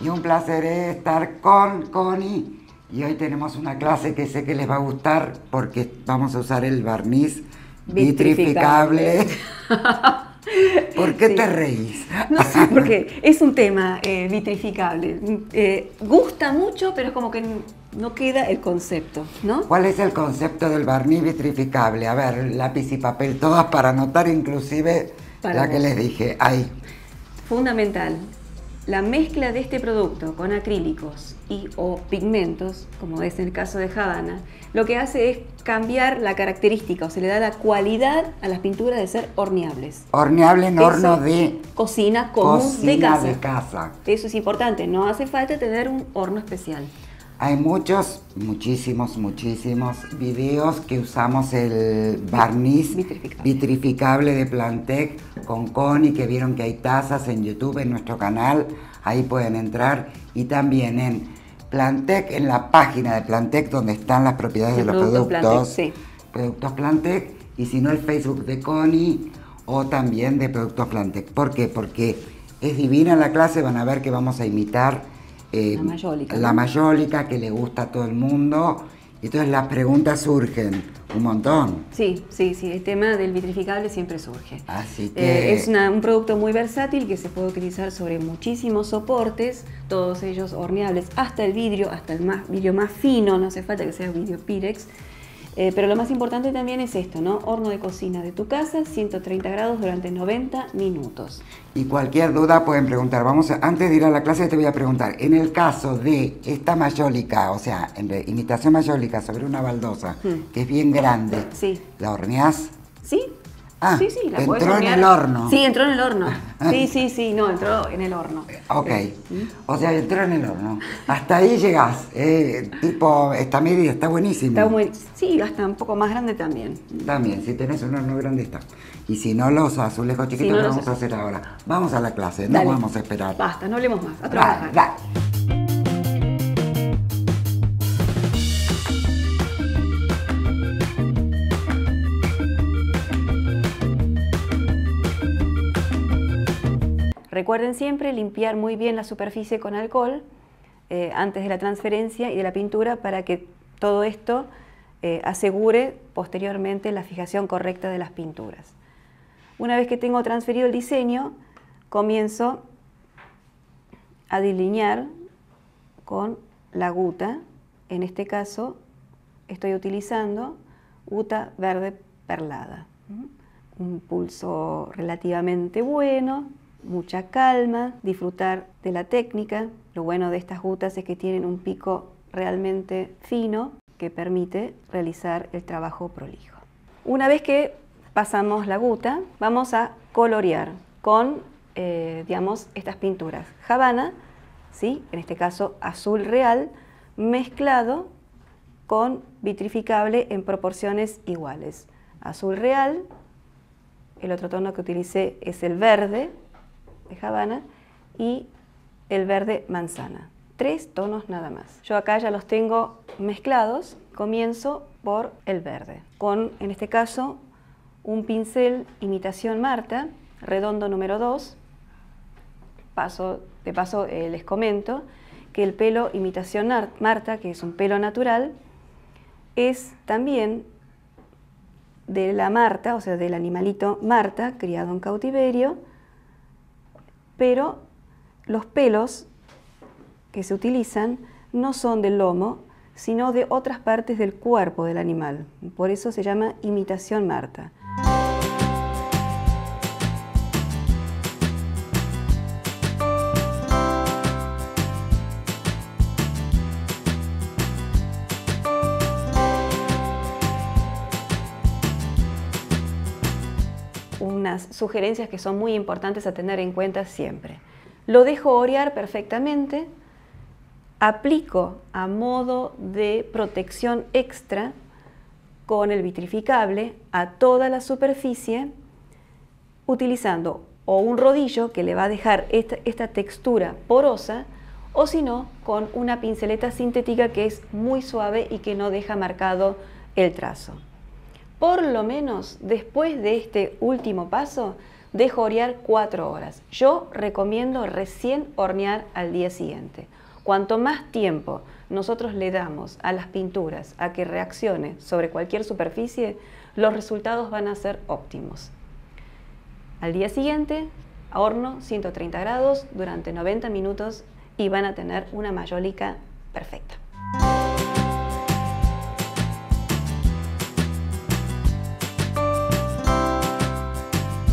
y un placer estar con Connie. Y hoy tenemos una clase que sé que les va a gustar porque vamos a usar el barniz vitrificable. ¿Por qué te reís? No sé, porque es un tema eh, vitrificable. Eh, gusta mucho, pero es como que no queda el concepto, ¿no? ¿Cuál es el concepto del barniz vitrificable? A ver, lápiz y papel, todas para anotar, inclusive la que les dije. Ahí. Fundamental. La mezcla de este producto con acrílicos y o pigmentos, como es en el caso de Havana, lo que hace es cambiar la característica o se le da la cualidad a las pinturas de ser horneables. Horneable en horno de cocina común de, casa. de casa. Eso es importante, no hace falta tener un horno especial. Hay muchos, muchísimos, muchísimos videos que usamos el barniz vitrificable, de Plantec con Connie, que vieron que hay tazas en YouTube, en nuestro canal, ahí pueden entrar, y también en Plantec, en la página de Plantec, donde están las propiedades de los productos, productos Plantec, y si no el Facebook de Connie o también de Productos Plantec. ¿Por qué? Porque es divina la clase, van a ver que vamos a imitar eh, la mayólica. La mayólica que le gusta a todo el mundo. Y entonces las preguntas surgen un montón. Sí, sí, sí. El tema del vitrificable siempre surge. Así eh, que... es un producto muy versátil que se puede utilizar sobre muchísimos soportes, todos ellos horneables, hasta el vidrio, hasta el más, vidrio más fino, no hace falta que sea vidrio Pirex. Eh, pero lo más importante también es esto, ¿no? Horno de cocina de tu casa, 130 grados durante 90 minutos. Y cualquier duda pueden preguntar. Vamos antes de ir a la clase te voy a preguntar, en el caso de esta mayólica, o sea, en imitación mayólica sobre una baldosa, hmm. que es bien grande, sí. ¿la horneás? Sí, Ah, sí, sí, la entró en el horno. Sí, entró en el horno. Sí, sí, sí, no, entró en el horno. Ok, o sea, entró en el horno. Hasta ahí llegás. Eh, tipo, esta media está buenísima. Está muy, sí, hasta un poco más grande también. También, si tenés un horno grande está. Y si no, los azulejos chiquitos lo vamos a hacer ahora. Vamos a la clase, no vamos a esperar. Basta, no hablemos más. A trabajar. Recuerden siempre limpiar muy bien la superficie con alcohol eh, antes de la transferencia y de la pintura para que todo esto eh, asegure posteriormente la fijación correcta de las pinturas. Una vez que tengo transferido el diseño, comienzo a delinear con la guta. En este caso estoy utilizando guta verde perlada. Un pulso relativamente bueno, mucha calma, disfrutar de la técnica. Lo bueno de estas gutas es que tienen un pico realmente fino que permite realizar el trabajo prolijo. Una vez que pasamos la guta, vamos a colorear con, eh, digamos, estas pinturas. Habana, ¿sí? en este caso azul real, mezclado con vitrificable en proporciones iguales. Azul real, el otro tono que utilicé es el verde, de Habana y el verde manzana. Tres tonos nada más. Yo acá ya los tengo mezclados. Comienzo por el verde, con en este caso un pincel imitación Marta, redondo número 2. Paso, de paso eh, les comento que el pelo imitación Marta, que es un pelo natural, es también de la Marta, o sea, del animalito Marta, criado en cautiverio, pero los pelos que se utilizan no son del lomo, sino de otras partes del cuerpo del animal. Por eso se llama imitación Marta. Unas sugerencias que son muy importantes a tener en cuenta siempre. Lo dejo orear perfectamente, aplico a modo de protección extra con el vitrificable a toda la superficie utilizando o un rodillo que le va a dejar esta, esta textura porosa o si no con una pinceleta sintética que es muy suave y que no deja marcado el trazo por lo menos después de este último paso, Dejo orear 4 horas. Yo recomiendo recién hornear al día siguiente. Cuanto más tiempo nosotros le damos a las pinturas a que reaccione sobre cualquier superficie, los resultados van a ser óptimos. Al día siguiente, horno 130 grados durante 90 minutos y van a tener una mayólica perfecta.